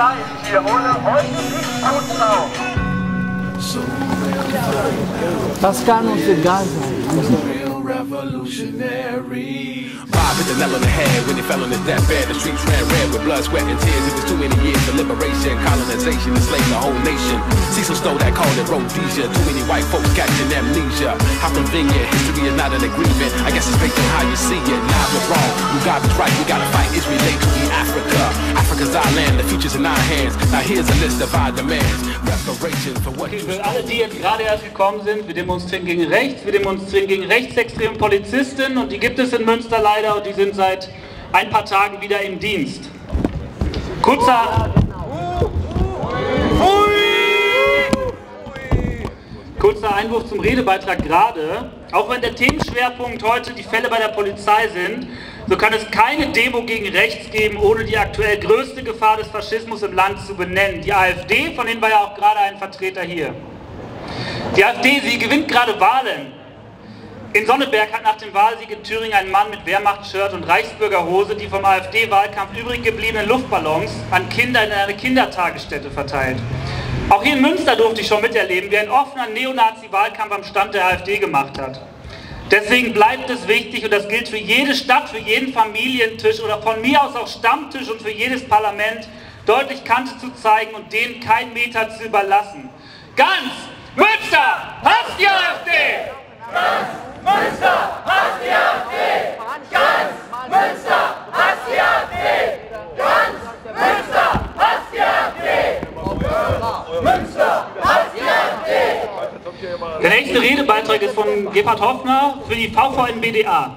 Polizeitier ohne heute nicht gut drauf. Das kann uns egal sein. Bob hit the nail on the head when he fell on his deathbed. The streets ran red with blood, sweat, and tears. It was too many years of liberation, colonization, enslaved the whole nation. Cecil stole that, called it Rhodesia. Too many white folks catching amnesia. How convenient, history is not an agreement. I guess it's based on how you see it. Now we're wrong, you got is right. We gotta fight. It's relate to the Africa. Africa's our land, the future's in our hands. Now here's a list of our demands. Reparations for what you Für alle, die jetzt gerade erst gekommen sind, wir demonstrieren gegen rechts, wir demonstrieren gegen rechtsextreme Polizisten und die gibt es in Münster leider und die sind seit ein paar Tagen wieder im Dienst. Kurzer, kurzer Einwurf zum Redebeitrag gerade. Auch wenn der Themenschwerpunkt heute die Fälle bei der Polizei sind, so kann es keine Demo gegen rechts geben, ohne die aktuell größte Gefahr des Faschismus im Land zu benennen. Die AfD, von denen war ja auch gerade ein Vertreter hier. Die AfD, sie gewinnt gerade Wahlen. In Sonneberg hat nach dem Wahlsieg in Thüringen ein Mann mit Wehrmachtshirt und Reichsbürgerhose die vom AfD-Wahlkampf übrig gebliebenen Luftballons an Kinder in eine Kindertagesstätte verteilt. Auch hier in Münster durfte ich schon miterleben, wie ein offener Neonazi-Wahlkampf am Stand der AfD gemacht hat. Deswegen bleibt es wichtig, und das gilt für jede Stadt, für jeden Familientisch oder von mir aus auch Stammtisch und für jedes Parlament, deutlich Kante zu zeigen und denen keinen Meter zu überlassen. Ganz Münster hasst die AfD! Der nächste Redebeitrag ist von Gebhard Hoffner für die VVN-BDA.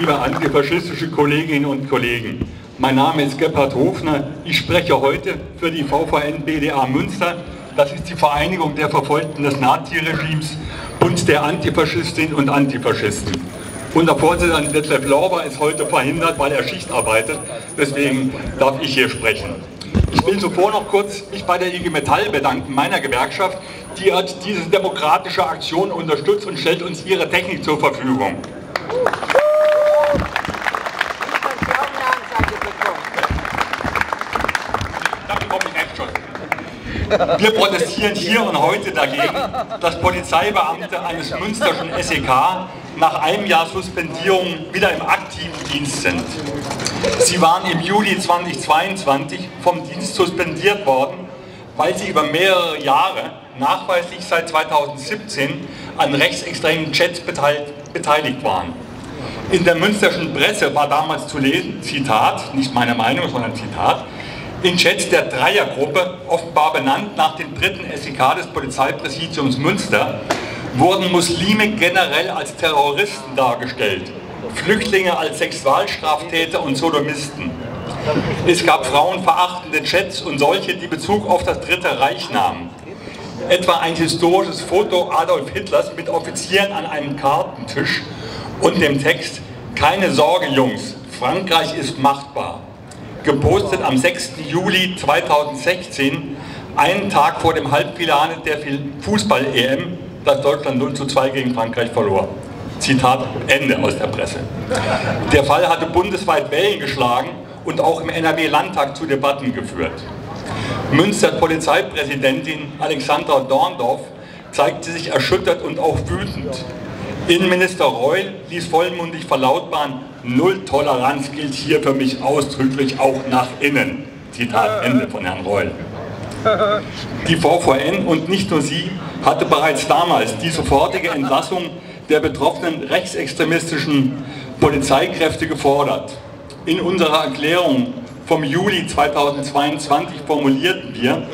Liebe antifaschistische Kolleginnen und Kollegen, mein Name ist Gebhard Hofner. Ich spreche heute für die VVN BDA Münster. Das ist die Vereinigung der Verfolgten des Naziregimes, Bund der Antifaschistinnen und Antifaschisten. Unser Vorsitzender Detlef Lorber ist heute verhindert, weil er Schicht arbeitet. Deswegen darf ich hier sprechen. Ich will zuvor noch kurz mich bei der IG Metall bedanken, meiner Gewerkschaft. Die hat diese demokratische Aktion unterstützt und stellt uns ihre Technik zur Verfügung. Wir protestieren hier und heute dagegen, dass Polizeibeamte eines münsterschen SEK nach einem Jahr Suspendierung wieder im aktiven Dienst sind. Sie waren im Juli 2022 vom Dienst suspendiert worden, weil sie über mehrere Jahre, nachweislich seit 2017, an rechtsextremen Chats beteiligt waren. In der münsterschen Presse war damals zu lesen, Zitat, nicht meine Meinung, sondern Zitat, in Chats der Dreiergruppe, offenbar benannt nach dem dritten SEK des Polizeipräsidiums Münster, wurden Muslime generell als Terroristen dargestellt, Flüchtlinge als Sexualstraftäter und Sodomisten. Es gab frauenverachtende Chats und solche, die Bezug auf das Dritte Reich nahmen. Etwa ein historisches Foto Adolf Hitlers mit Offizieren an einem Kartentisch und dem Text Keine Sorge Jungs, Frankreich ist machtbar. Gepostet am 6. Juli 2016, einen Tag vor dem Halbfinale der Fußball-EM, das Deutschland 0 zu 2 gegen Frankreich verlor. Zitat Ende aus der Presse. Der Fall hatte bundesweit Wellen geschlagen und auch im NRW-Landtag zu Debatten geführt. Münster Polizeipräsidentin Alexandra Dorndorf zeigte sich erschüttert und auch wütend. Innenminister Reul ließ vollmundig verlautbaren, Null Toleranz gilt hier für mich ausdrücklich auch nach innen. Zitat Ende von Herrn Reul. Die VVN und nicht nur sie hatte bereits damals die sofortige Entlassung der betroffenen rechtsextremistischen Polizeikräfte gefordert. In unserer Erklärung vom Juli 2022 formulierten wir,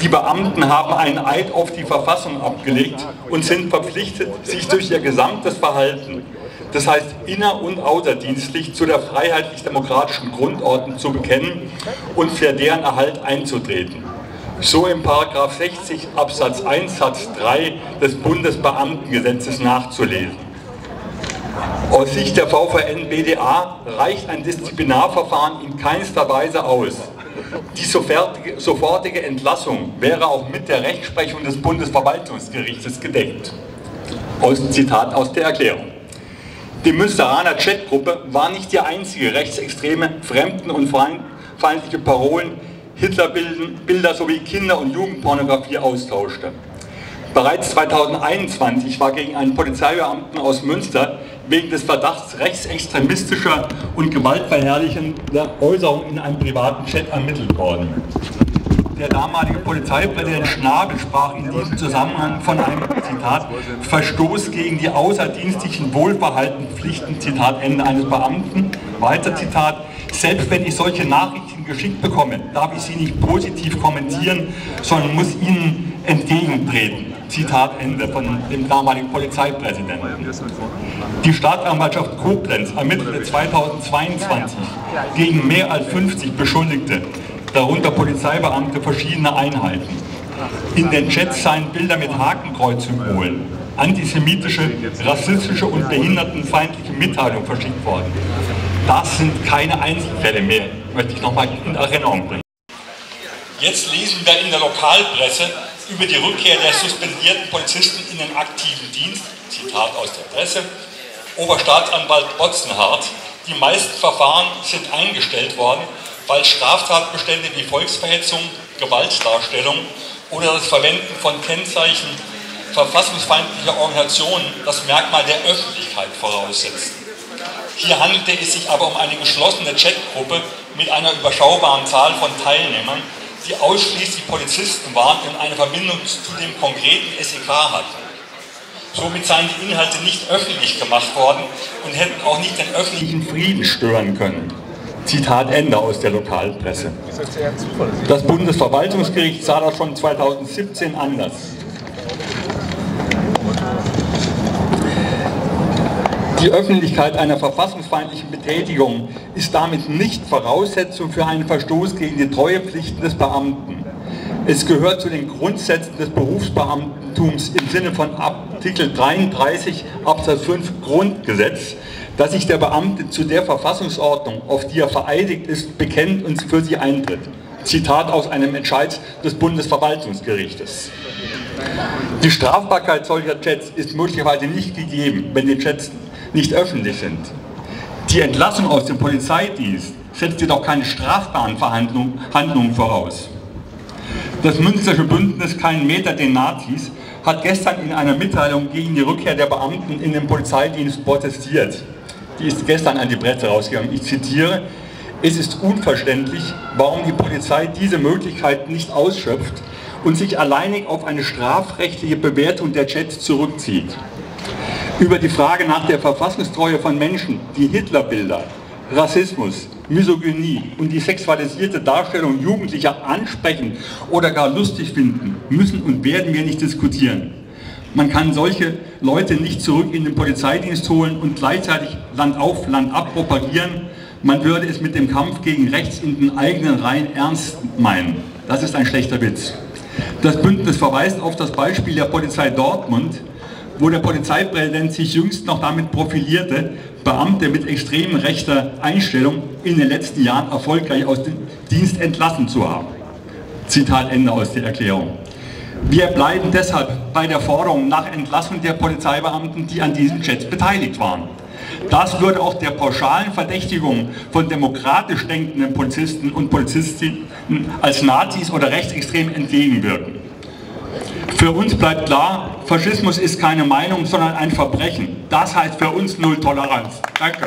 die Beamten haben einen Eid auf die Verfassung abgelegt und sind verpflichtet, sich durch ihr gesamtes Verhalten, das heißt inner- und außerdienstlich, zu der freiheitlich-demokratischen Grundordnung zu bekennen und für deren Erhalt einzutreten. So im Paragraph 60 Absatz 1 Satz 3 des Bundesbeamtengesetzes nachzulesen. Aus Sicht der VVN BDA reicht ein Disziplinarverfahren in keinster Weise aus. Die sofortige, Entlassung wäre auch mit der Rechtsprechung des Bundesverwaltungsgerichtes gedeckt. Aus, Zitat aus der Erklärung. Die Münsteraner Chatgruppe war nicht die einzige rechtsextreme, fremden- und feindliche Parolen Hitlerbilder sowie Kinder- und Jugendpornografie austauschte. Bereits 2021 war gegen einen Polizeibeamten aus Münster wegen des Verdachts rechtsextremistischer und gewaltverherrlichender Äußerungen in einem privaten Chat ermittelt worden. Der damalige Polizeipräsident Schnabel sprach in diesem Zusammenhang von einem, Zitat, Verstoß gegen die außerdienstlichen Wohlverhaltenspflichten, Zitat Ende eines Beamten. Weiter Zitat, selbst wenn ich solche Nachrichten geschickt bekomme, darf ich sie nicht positiv kommentieren, sondern muss ihnen entgegentreten. Zitat Ende von dem damaligen Polizeipräsidenten. Die Staatsanwaltschaft Koblenz ermittelte 2022 gegen mehr als 50 Beschuldigte, darunter Polizeibeamte verschiedener Einheiten. In den Chats seien Bilder mit Hakenkreuzsymbolen, antisemitische, rassistische und behindertenfeindliche Mitteilungen verschickt worden. Das sind keine Einzelfälle mehr, möchte ich nochmal in Erinnerung bringen. Jetzt lesen wir in der Lokalpresse über die Rückkehr der suspendierten Polizisten in den aktiven Dienst, Zitat aus der Presse, Oberstaatsanwalt Otzenhardt, die meisten Verfahren sind eingestellt worden, weil Straftatbestände wie Volksverhetzung, Gewaltdarstellung oder das Verwenden von Kennzeichen verfassungsfeindlicher Organisationen das Merkmal der Öffentlichkeit voraussetzen. Hier handelte es sich aber um eine geschlossene Chatgruppe mit einer überschaubaren Zahl von Teilnehmern, die ausschließlich Polizisten waren und eine Verbindung zu dem konkreten SEK hatten. Somit seien die Inhalte nicht öffentlich gemacht worden und hätten auch nicht den öffentlichen Frieden stören können. Zitat Ende aus der Lokalpresse. Das Bundesverwaltungsgericht sah das schon 2017 anders. Die Öffentlichkeit einer verfassungsfeindlichen Betätigung ist damit nicht Voraussetzung für einen Verstoß gegen die Treuepflichten des Beamten. Es gehört zu den Grundsätzen des Berufsbeamtentums im Sinne von Artikel 33 Absatz 5 Grundgesetz, dass sich der Beamte zu der Verfassungsordnung, auf die er vereidigt ist, bekennt und für sie eintritt. Zitat aus einem Entscheid des Bundesverwaltungsgerichtes. Die Strafbarkeit solcher Chats ist möglicherweise nicht gegeben, wenn die Chats nicht öffentlich sind. Die Entlassung aus dem Polizeidienst setzt jedoch keine strafbaren Handlungen voraus. Das Münstersche Bündnis Kein Meter den Nazis hat gestern in einer Mitteilung gegen die Rückkehr der Beamten in den Polizeidienst protestiert. Die ist gestern an die Presse rausgegangen. Ich zitiere, es ist unverständlich, warum die Polizei diese Möglichkeit nicht ausschöpft und sich alleinig auf eine strafrechtliche Bewertung der Chats zurückzieht über die Frage nach der Verfassungstreue von Menschen, die Hitlerbilder, Rassismus, Misogynie und die sexualisierte Darstellung Jugendlicher ansprechen oder gar lustig finden, müssen und werden wir nicht diskutieren. Man kann solche Leute nicht zurück in den Polizeidienst holen und gleichzeitig Land auf, Land ab propagieren. Man würde es mit dem Kampf gegen rechts in den eigenen Reihen ernst meinen. Das ist ein schlechter Witz. Das Bündnis verweist auf das Beispiel der Polizei Dortmund, wo der Polizeipräsident sich jüngst noch damit profilierte, Beamte mit extrem rechter Einstellung in den letzten Jahren erfolgreich aus dem Dienst entlassen zu haben. Zitat Ende aus der Erklärung. Wir bleiben deshalb bei der Forderung nach Entlassung der Polizeibeamten, die an diesen Chats beteiligt waren. Das würde auch der pauschalen Verdächtigung von demokratisch denkenden Polizisten und Polizistinnen als Nazis oder rechtsextrem entgegenwirken. Für uns bleibt klar, Faschismus ist keine Meinung, sondern ein Verbrechen. Das heißt für uns Null Toleranz. Danke.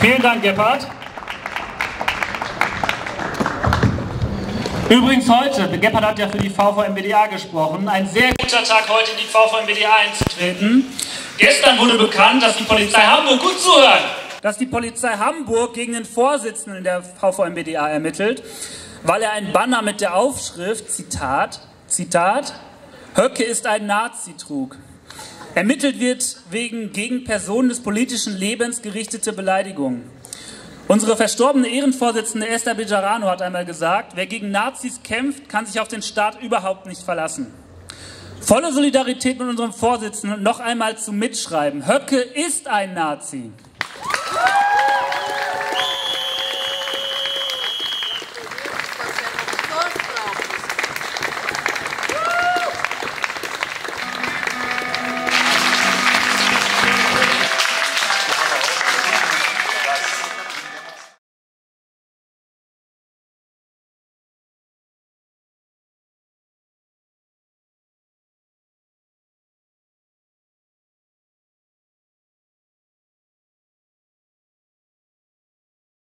Vielen Dank, Gebhardt. Übrigens heute, Gebhardt hat ja für die VVMBDA gesprochen, ein sehr guter Tag heute in die VVMBDA einzutreten. Gestern wurde bekannt, dass die Polizei Hamburg, gut zuhören, dass die Polizei Hamburg gegen den Vorsitzenden der VVMBDA ermittelt, weil er ein Banner mit der Aufschrift, Zitat, Zitat, Höcke ist ein Nazi trug. Ermittelt wird wegen gegen Personen des politischen Lebens gerichtete Beleidigung. Unsere verstorbene Ehrenvorsitzende Esther Bejarano hat einmal gesagt, wer gegen Nazis kämpft, kann sich auf den Staat überhaupt nicht verlassen. Volle Solidarität mit unserem Vorsitzenden und noch einmal zum Mitschreiben. Höcke ist ein Nazi.